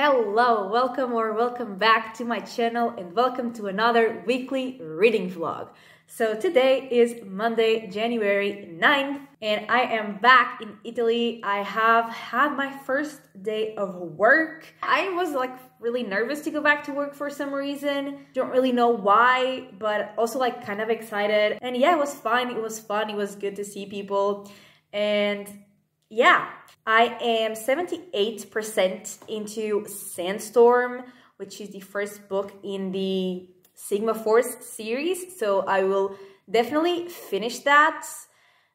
Hello, welcome or welcome back to my channel and welcome to another weekly reading vlog. So today is Monday, January 9th and I am back in Italy. I have had my first day of work. I was like really nervous to go back to work for some reason. Don't really know why, but also like kind of excited. And yeah, it was fine. It was fun. It was good to see people. And yeah, I am 78% into Sandstorm, which is the first book in the Sigma Force series. So I will definitely finish that.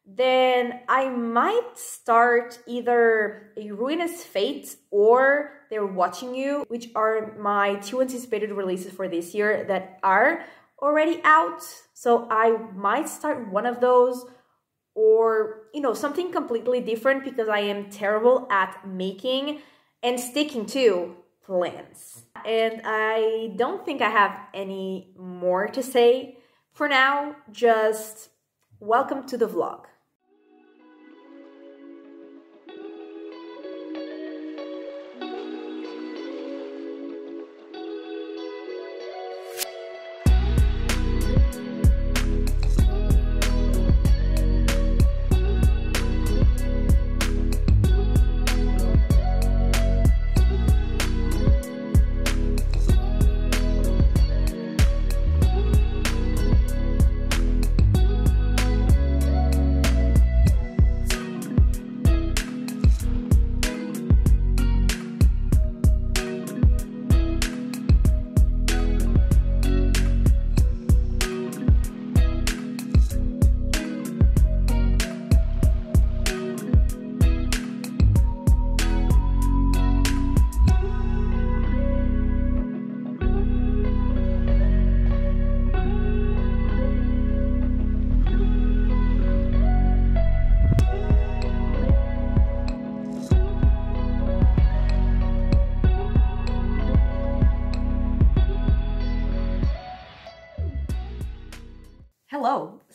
Then I might start either A Ruinous Fate or They're Watching You, which are my two anticipated releases for this year that are already out. So I might start one of those or you know something completely different because I am terrible at making and sticking to plans. And I don't think I have any more to say for now. Just welcome to the vlog.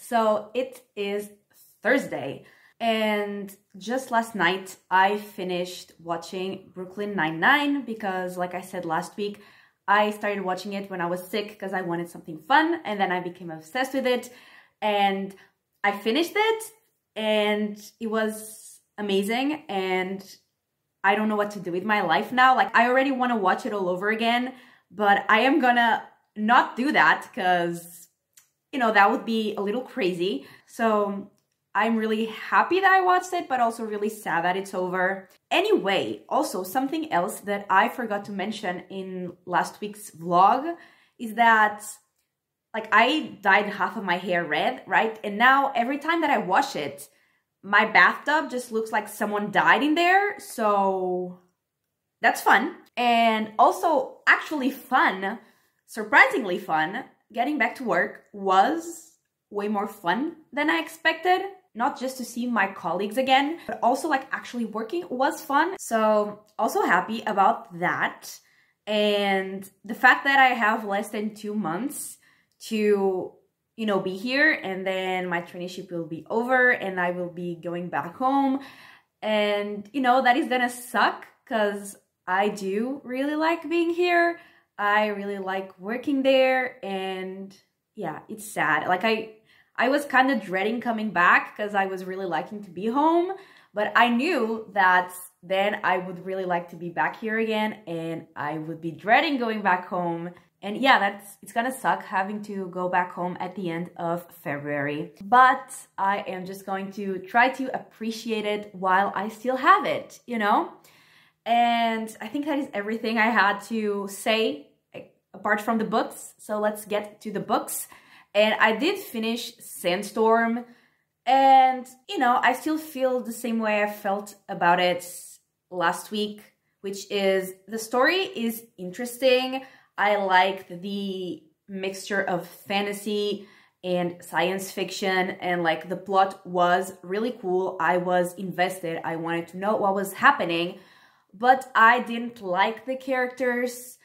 So it is Thursday, and just last night I finished watching Brooklyn Nine-Nine because, like I said last week, I started watching it when I was sick because I wanted something fun, and then I became obsessed with it, and I finished it, and it was amazing, and I don't know what to do with my life now. Like, I already want to watch it all over again, but I am gonna not do that because you know, that would be a little crazy. So I'm really happy that I watched it, but also really sad that it's over. Anyway, also something else that I forgot to mention in last week's vlog is that like I dyed half of my hair red, right? And now every time that I wash it, my bathtub just looks like someone died in there. So that's fun. And also actually fun, surprisingly fun, getting back to work was way more fun than I expected. Not just to see my colleagues again, but also like actually working was fun. So also happy about that. And the fact that I have less than two months to, you know, be here and then my traineeship will be over and I will be going back home. And, you know, that is gonna suck because I do really like being here. I really like working there and yeah, it's sad. Like I I was kind of dreading coming back because I was really liking to be home, but I knew that then I would really like to be back here again and I would be dreading going back home. And yeah, that's it's gonna suck having to go back home at the end of February. But I am just going to try to appreciate it while I still have it, you know? And I think that is everything I had to say apart from the books. So let's get to the books. And I did finish Sandstorm. And, you know, I still feel the same way I felt about it last week, which is the story is interesting. I liked the mixture of fantasy and science fiction and like the plot was really cool. I was invested. I wanted to know what was happening, but I didn't like the characters.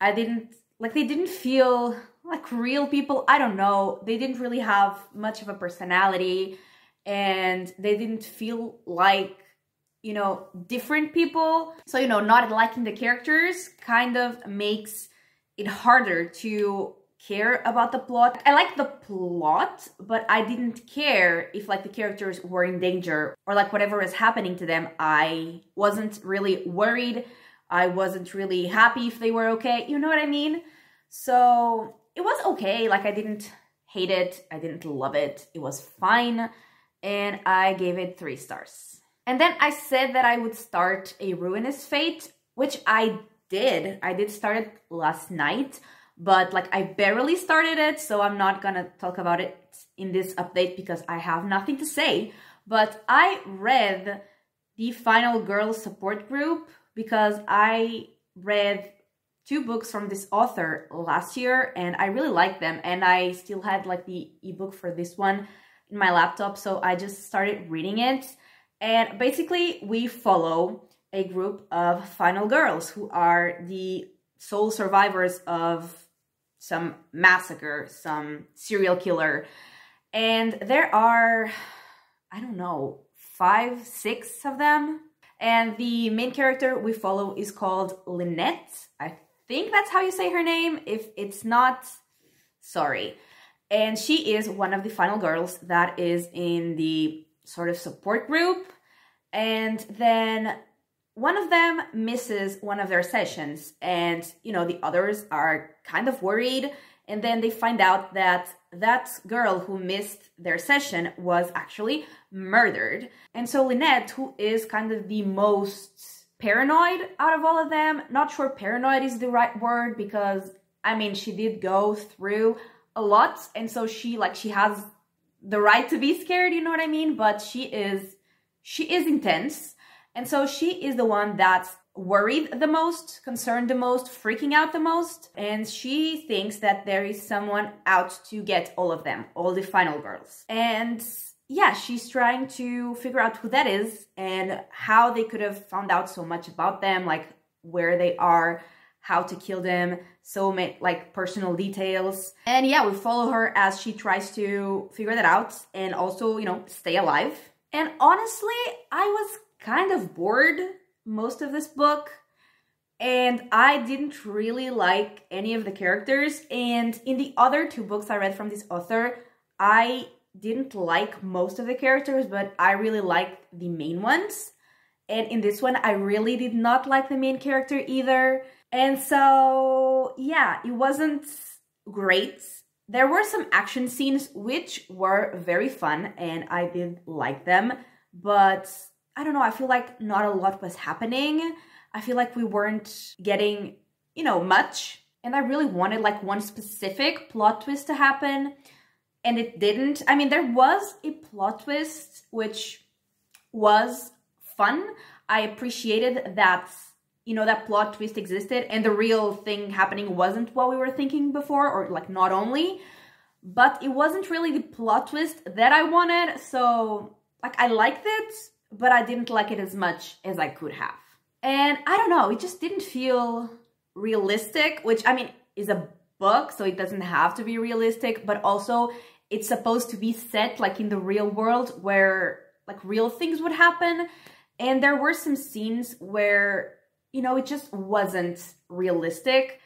I didn't like they didn't feel like real people. I don't know. They didn't really have much of a personality and they didn't feel like you know, different people. So, you know, not liking the characters kind of makes it harder to care about the plot. I like the plot, but I didn't care if like the characters were in danger or like whatever was happening to them. I wasn't really worried. I wasn't really happy if they were okay. You know what I mean? So it was okay. Like I didn't hate it. I didn't love it. It was fine. And I gave it three stars. And then I said that I would start a Ruinous Fate, which I did. I did start it last night, but like I barely started it, so I'm not gonna talk about it in this update because I have nothing to say. But I read the Final Girl support group because I read two books from this author last year and I really liked them and I still had like the ebook for this one in my laptop so I just started reading it and basically, we follow a group of final girls who are the sole survivors of some massacre, some serial killer. And there are, I don't know, five, six of them. And the main character we follow is called Lynnette. I think that's how you say her name. If it's not, sorry. And she is one of the final girls that is in the sort of support group. And then one of them misses one of their sessions and, you know, the others are kind of worried. And then they find out that that girl who missed their session was actually murdered. And so Lynnette, who is kind of the most paranoid out of all of them, not sure paranoid is the right word because I mean, she did go through a lot. And so she, like, she has the right to be scared, you know what I mean? But she is, she is intense. And so she is the one that's worried the most, concerned the most, freaking out the most. And she thinks that there is someone out to get all of them, all the final girls. And yeah, she's trying to figure out who that is and how they could have found out so much about them, like where they are, how to kill them, so many like personal details. And yeah, we follow her as she tries to figure that out and also, you know, stay alive. And honestly, I was kind of bored most of this book and I didn't really like any of the characters. And in the other two books I read from this author, I didn't like most of the characters, but I really liked the main ones. And in this one, I really did not like the main character either. And so, yeah, it wasn't great. There were some action scenes which were very fun and I did like them, but I don't know, I feel like not a lot was happening. I feel like we weren't getting, you know, much. And I really wanted like one specific plot twist to happen and it didn't. I mean, there was a plot twist which was fun. I appreciated that you know, that plot twist existed and the real thing happening wasn't what we were thinking before, or like not only, but it wasn't really the plot twist that I wanted. So, like, I liked it, but I didn't like it as much as I could have. And I don't know, it just didn't feel realistic, which I mean is a book, so it doesn't have to be realistic, but also it's supposed to be set like in the real world where like real things would happen. And there were some scenes where you know, it just wasn't realistic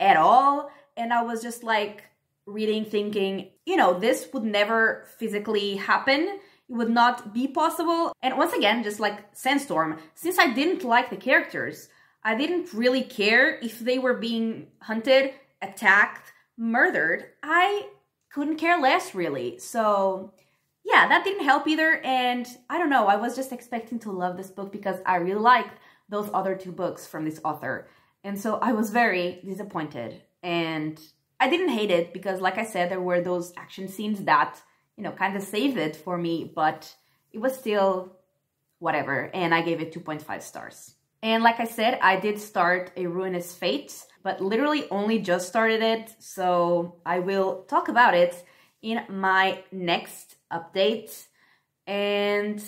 at all. And I was just like reading, thinking, you know, this would never physically happen. Would not be possible. And once again, just like Sandstorm, since I didn't like the characters, I didn't really care if they were being hunted, attacked, murdered. I couldn't care less, really. So, yeah, that didn't help either. And I don't know, I was just expecting to love this book because I really liked those other two books from this author. And so I was very disappointed. And I didn't hate it because, like I said, there were those action scenes that, you know, kind of saved it for me, but it was still whatever. And I gave it 2.5 stars. And like I said, I did start A Ruinous Fate, but literally only just started it. So I will talk about it in my next update. And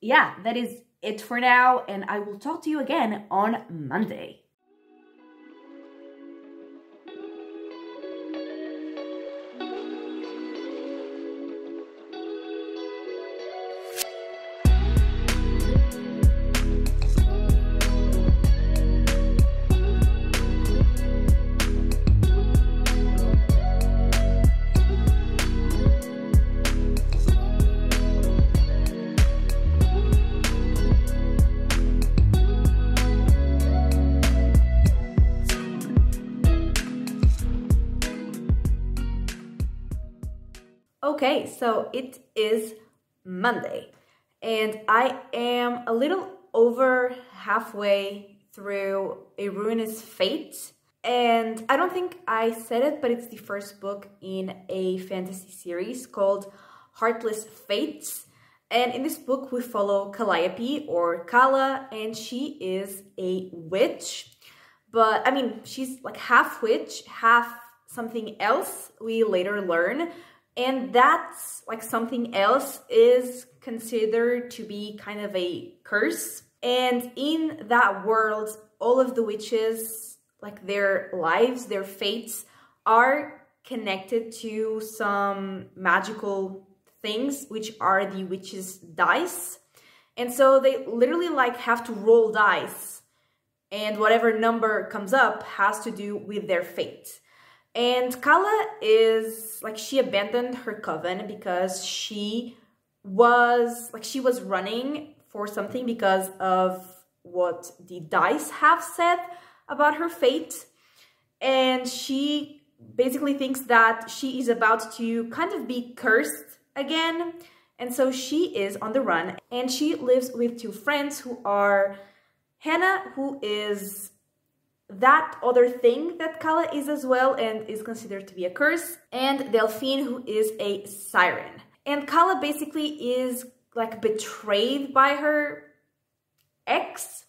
yeah, that is it for now, and I will talk to you again on Monday. Okay, so it is Monday and I am a little over halfway through A Ruinous Fate. And I don't think I said it, but it's the first book in a fantasy series called Heartless Fates. And in this book, we follow Calliope or Kala, and she is a witch. But I mean, she's like half witch, half something else we later learn. And that's like something else is considered to be kind of a curse. And in that world, all of the witches, like their lives, their fates, are connected to some magical things, which are the witches' dice. And so they literally like have to roll dice, and whatever number comes up has to do with their fate. And Kala is like she abandoned her coven because she was like she was running for something because of what the dice have said about her fate. And she basically thinks that she is about to kind of be cursed again. And so she is on the run and she lives with two friends who are Hannah, who is that other thing that Kala is as well and is considered to be a curse, and Delphine, who is a siren. And Kala basically is like betrayed by her ex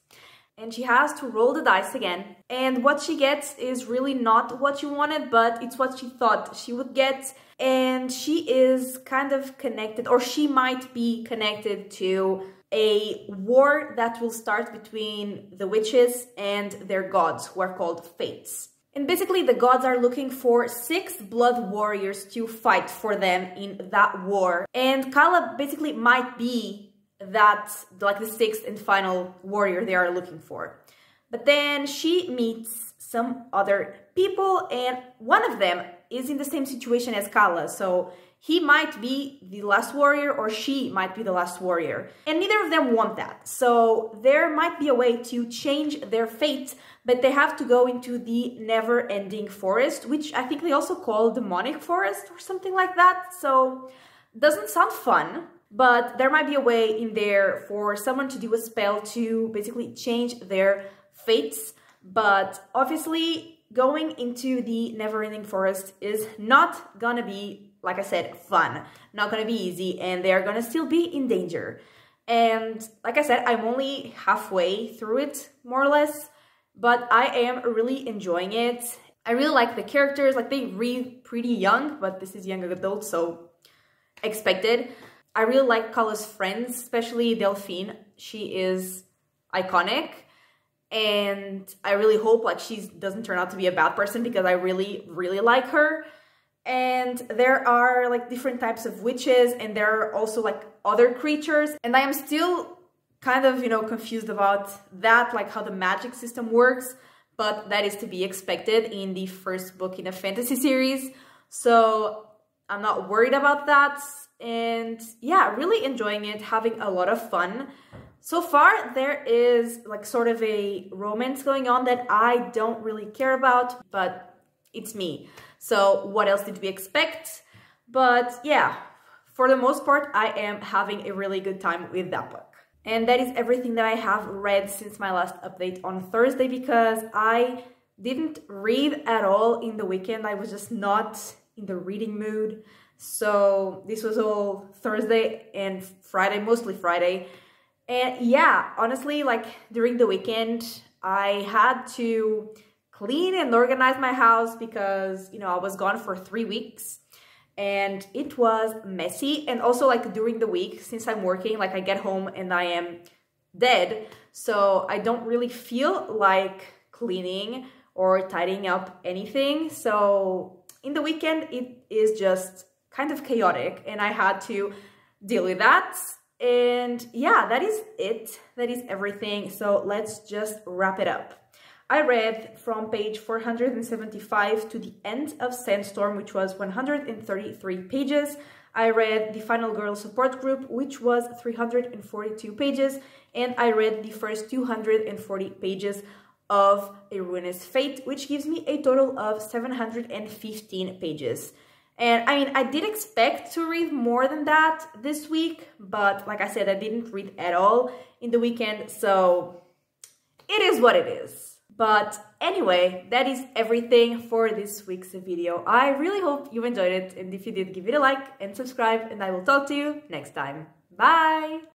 and she has to roll the dice again. And what she gets is really not what she wanted, but it's what she thought she would get. And she is kind of connected, or she might be connected to a war that will start between the witches and their gods, who are called fates. And basically, the gods are looking for six blood warriors to fight for them in that war. And Kala basically might be that, like the sixth and final warrior they are looking for. But then she meets some other people, and one of them is in the same situation as Kala. So he might be the last warrior or she might be the last warrior. And neither of them want that. So there might be a way to change their fate, but they have to go into the never ending forest, which I think they also call demonic forest or something like that. So doesn't sound fun, but there might be a way in there for someone to do a spell to basically change their fates. But obviously going into the never ending forest is not gonna be like I said, fun, not gonna be easy, and they're gonna still be in danger. And like I said, I'm only halfway through it, more or less, but I am really enjoying it. I really like the characters, like they read pretty young, but this is young adult, so expected. I really like Kala's friends, especially Delphine. She is iconic and I really hope like she doesn't turn out to be a bad person because I really, really like her and there are like different types of witches and there are also like other creatures. And I am still kind of you know confused about that like how the magic system works but that is to be expected in the first book in a fantasy series. So I'm not worried about that. And yeah really enjoying it having a lot of fun. So far there is like sort of a romance going on that I don't really care about but it's me so what else did we expect? But yeah, for the most part, I am having a really good time with that book. And that is everything that I have read since my last update on Thursday because I didn't read at all in the weekend. I was just not in the reading mood. So this was all Thursday and Friday, mostly Friday. And yeah, honestly, like during the weekend, I had to clean and organize my house because, you know, I was gone for three weeks and it was messy. And also like during the week, since I'm working, like I get home and I am dead. So I don't really feel like cleaning or tidying up anything. So in the weekend, it is just kind of chaotic and I had to deal with that. And yeah, that is it. That is everything. So let's just wrap it up. I read from page 475 to the end of Sandstorm, which was 133 pages. I read the Final Girl Support Group, which was 342 pages, and I read the first 240 pages of A Ruinous Fate, which gives me a total of 715 pages. And I mean, I did expect to read more than that this week, but like I said, I didn't read at all in the weekend, so it is what it is. But anyway, that is everything for this week's video. I really hope you enjoyed it, and if you did, give it a like and subscribe, and I will talk to you next time. Bye!